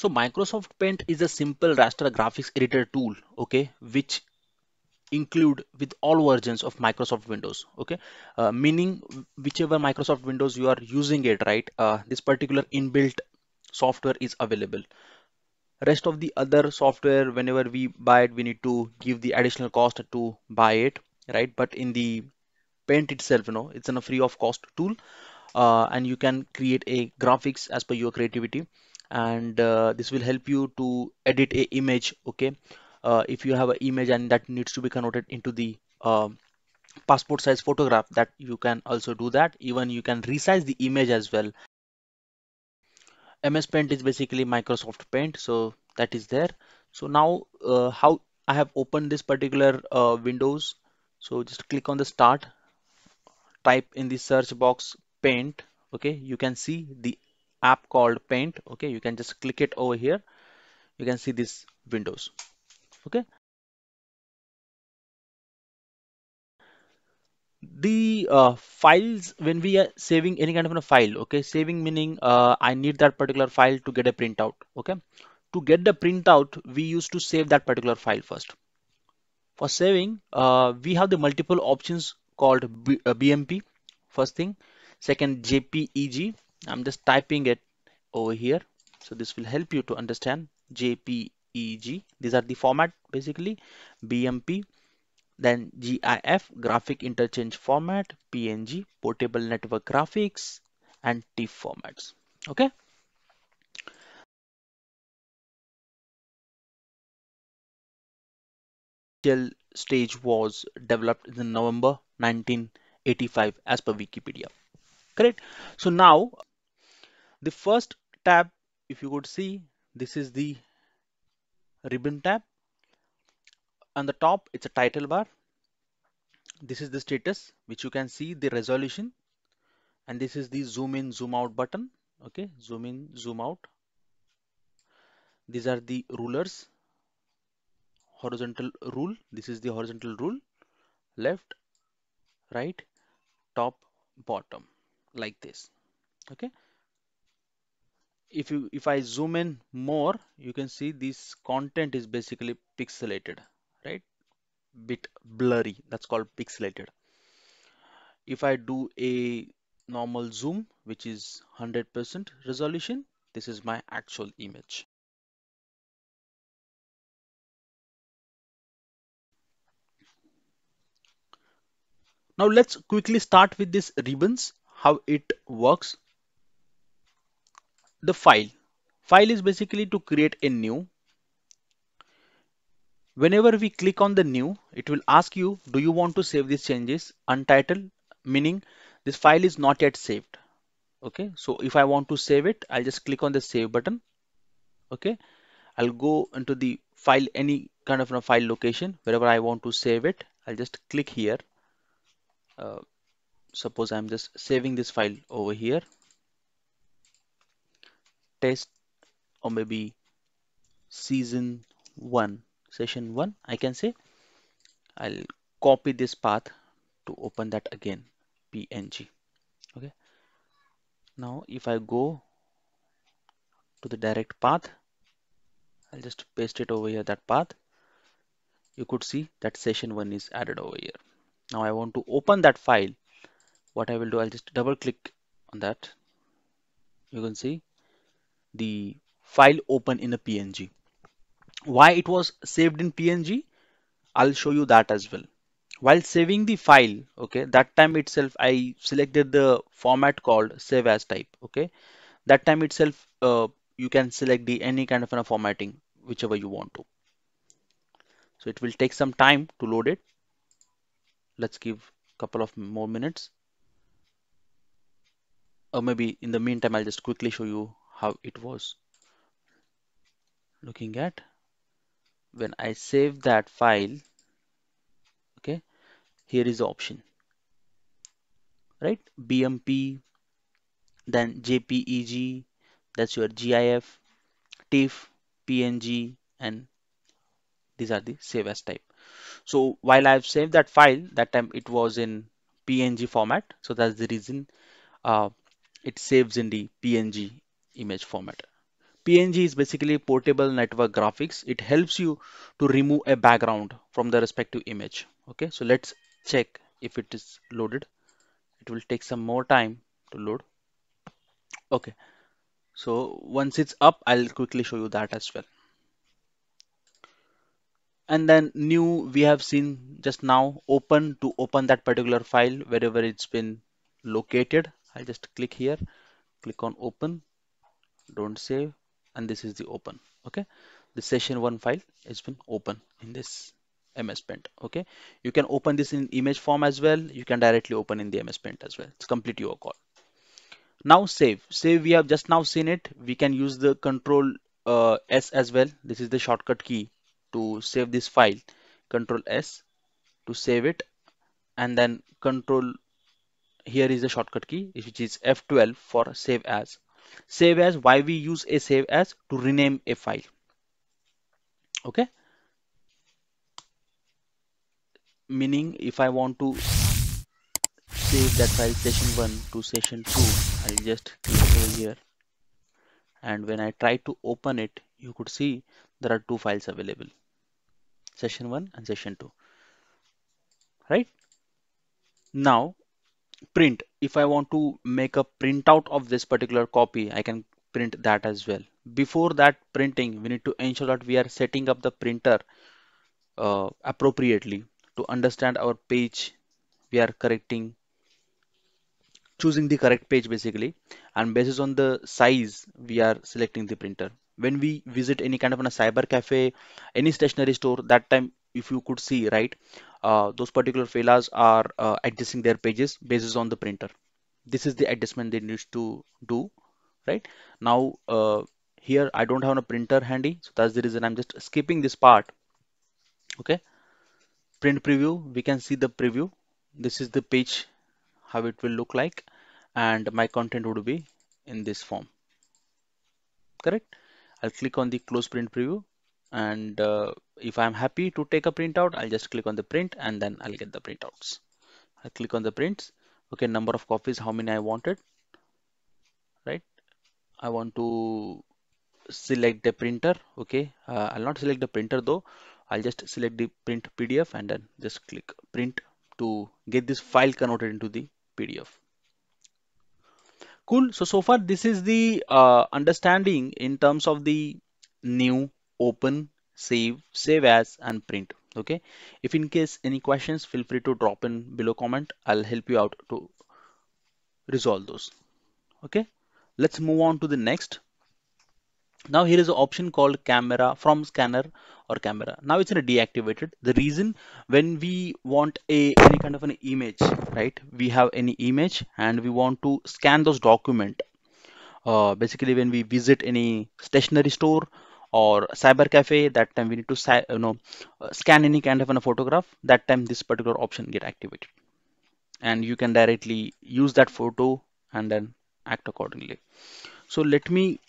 So Microsoft Paint is a simple raster graphics editor tool, okay, which include with all versions of Microsoft Windows, okay, uh, meaning whichever Microsoft Windows you are using it, right, uh, this particular inbuilt software is available. Rest of the other software, whenever we buy it, we need to give the additional cost to buy it, right? But in the Paint itself, you know, it's a free of cost tool, uh, and you can create a graphics as per your creativity and uh, this will help you to edit a image okay? Uh, if you have an image and that needs to be converted into the uh, passport size photograph that you can also do that. Even you can resize the image as well. Ms paint is basically microsoft paint so that is there. So now uh, how i have opened this particular uh, windows. So just click on the start type in the search box paint okay? You can see the app called paint. Okay you can just click it over here. You can see this windows. Okay. The uh, files when we are saving any kind of a file okay saving meaning uh, I need that particular file to get a printout okay. To get the printout we used to save that particular file first. For saving uh, we have the multiple options called B uh, BMP first thing. Second JPEG I'm just typing it over here. So this will help you to understand JPEG these are the format basically. BMP then GIF graphic interchange format PNG portable network graphics and TIFF formats. Okay? Stage was developed in November 1985 as per Wikipedia. Correct so now the first tab if you could see this is the ribbon tab. On the top it's a title bar. This is the status which you can see the resolution. And this is the zoom in zoom out button. Okay zoom in zoom out. These are the rulers. Horizontal rule. This is the horizontal rule. Left right top bottom. Like this. Okay if you if I zoom in more you can see this content is basically pixelated right? Bit blurry. That's called pixelated. If I do a normal zoom which is 100% resolution this is my actual image. Now let's quickly start with this ribbons how it works the file. File is basically to create a new. Whenever we click on the new it will ask you do you want to save these changes? Untitled meaning this file is not yet saved. Okay? So if I want to save it I'll just click on the save button. Okay? I'll go into the file any kind of a file location. Wherever I want to save it I'll just click here. Uh, suppose I'm just saving this file over here test or maybe season 1 session 1 I can say. I'll copy this path to open that again png okay. Now if I go to the direct path I'll just paste it over here that path. You could see that session 1 is added over here. Now I want to open that file. What I will do I'll just double click on that. You can see the file open in a PNG why it was saved in PNG I'll show you that as well. While saving the file okay that time itself I selected the format called save as type okay. That time itself uh, you can select the any kind of a formatting whichever you want to. So it will take some time to load it. Let's give a couple of more minutes. Or maybe in the meantime I'll just quickly show you how it was. Looking at when I save that file okay here is the option. Right? BMP then JPEG that's your GIF TIFF PNG and these are the save as type. So while I've saved that file that time it was in PNG format. So that's the reason uh, it saves in the PNG image format PNG is basically portable network graphics. It helps you to remove a background from the respective image. Okay, so let's check if it is loaded. It will take some more time to load. Okay, so once it's up, I'll quickly show you that as well. And then new, we have seen just now open to open that particular file wherever it's been located. I'll just click here, click on open, don't save, and this is the open. Okay, the session one file has been open in this MS Paint. Okay, you can open this in image form as well. You can directly open in the MS Paint as well. It's complete your call. Now save. Save we have just now seen it. We can use the control uh, S as well. This is the shortcut key to save this file. Control S to save it and then control here is the shortcut key which is F12 for save as. Save as why we use a save as to rename a file. Okay. Meaning if I want to save that file session 1 to session 2 I'll just click over here and when I try to open it you could see there are two files available session 1 and session 2 right now print. If I want to make a printout of this particular copy I can print that as well. Before that printing we need to ensure that we are setting up the printer uh, appropriately. To understand our page we are correcting choosing the correct page basically. And based on the size we are selecting the printer. When we visit any kind of a cyber cafe any stationery store that time if you could see right uh, those particular fellas are uh, adjusting their pages based on the printer. This is the adjustment they need to do right? Now uh, here I don't have a printer handy so that's the reason I'm just skipping this part okay? Print preview we can see the preview. This is the page how it will look like and my content would be in this form correct? I'll click on the close print preview and uh, if I'm happy to take a printout I'll just click on the print and then I'll get the printouts. I click on the prints. Okay number of copies how many I wanted right? I want to select the printer. Okay uh, I'll not select the printer though. I'll just select the print PDF and then just click print to get this file converted into the PDF Cool. So, so far this is the uh, understanding in terms of the new, open, save, save as and print. Okay. If in case any questions, feel free to drop in below comment. I'll help you out to resolve those. Okay. Let's move on to the next. Now here is an option called camera from scanner or camera. Now it's in a deactivated. The reason when we want a any kind of an image, right? We have any image and we want to scan those document. Uh, basically, when we visit any stationery store or cyber cafe, that time we need to you know scan any kind of a photograph. That time this particular option get activated, and you can directly use that photo and then act accordingly. So let me